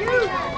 Uhul.